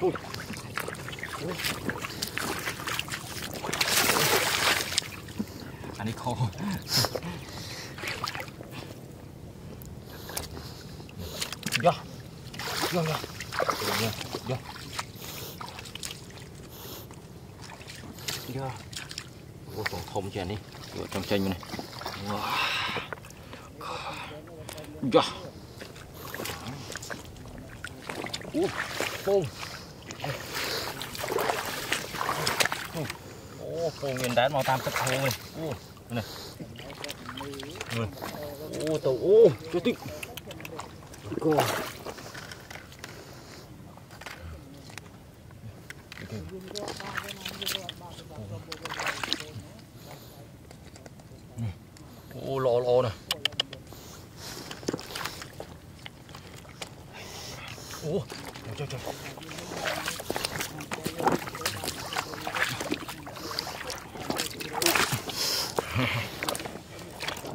Ui. Anh đi khô Vô. Vô vô. Vô. Vô. Vô Ủa, còn thông cho anh đi Vô, trong chanh này. Wow Vô. Ủa Phôn Ủa phôn nguyên đá màu tam tất phôn này Ủa Này. Ủa tàu Ủa chú tích Cô. Ô lò lò này Ủa Trời trời trời.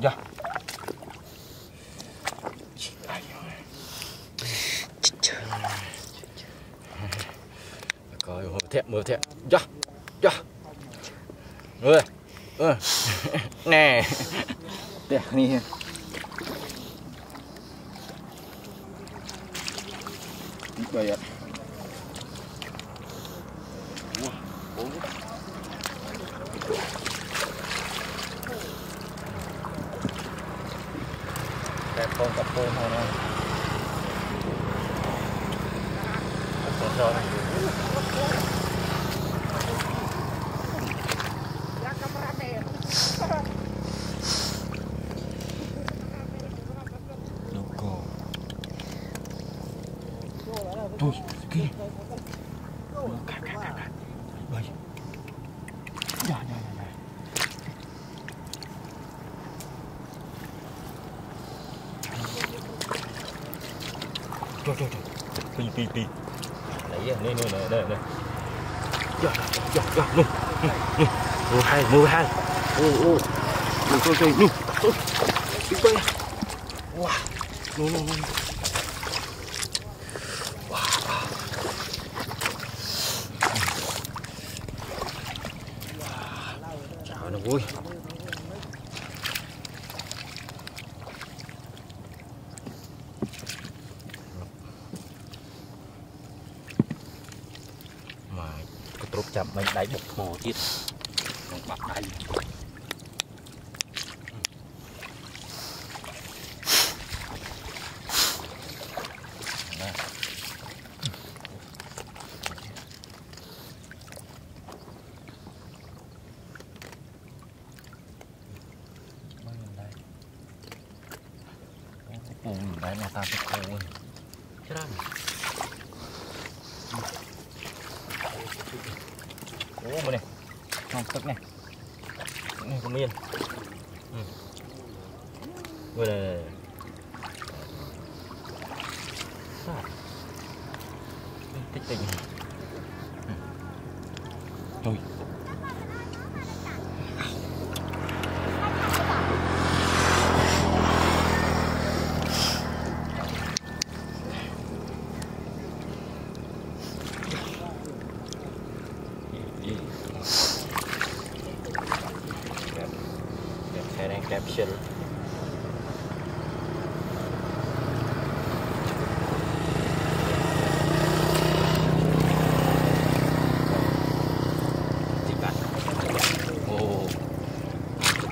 Dạ Coi hồi thẹn mơ thẹn Dạ Dạ Ơi Ơi Nè Đẹp đi Đây ạ con cặp cô thôi nè Còn rồi Đâu có Thôi, kia Cắt, cắt, cắt, cắt Bơi Dạ, dạ, dạ, Trời, trời, trời Pi, pi, pi Lấy ra, đây, đây, đây, đây, đây Dạ, dạ, dạ, nụ Mua hai, mua hai. Ô, ô. Trời, trời, trời, nụ đi quay Wow. Nụ, nụ, wow. Trời nó vui mà cái mình đáy bột mồ tiết còn bạc đáy Nè. Mấy mà này cực này. Cũng này có miên ừ. Vừa này Tích tình.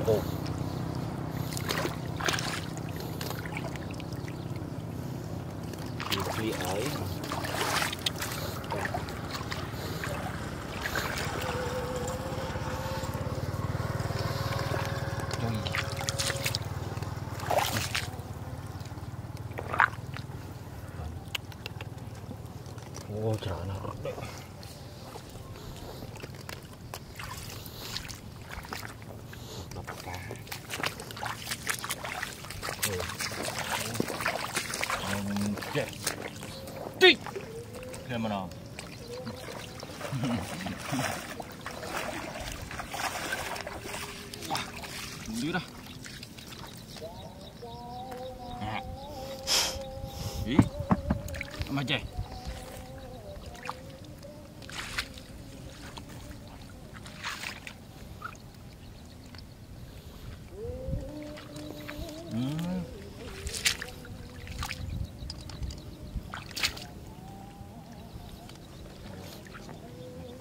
Cukup. Beli air. Ui. Ô trời nó rất đấy. Đi. Thế mà nào. Đi đó. À. Ý. Mà chạy.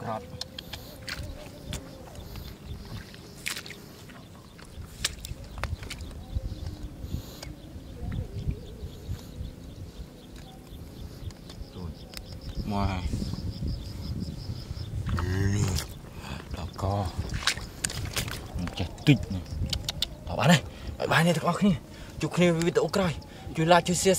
ក្រត់ចូលមកហើយលឺដល់កមិនចេះតិចនេះតោះបានហើយបាយបាយនេះទាំងអស់គ្នាជួបគ្នាវីដេអូក្រោយជួយ like ជួយ share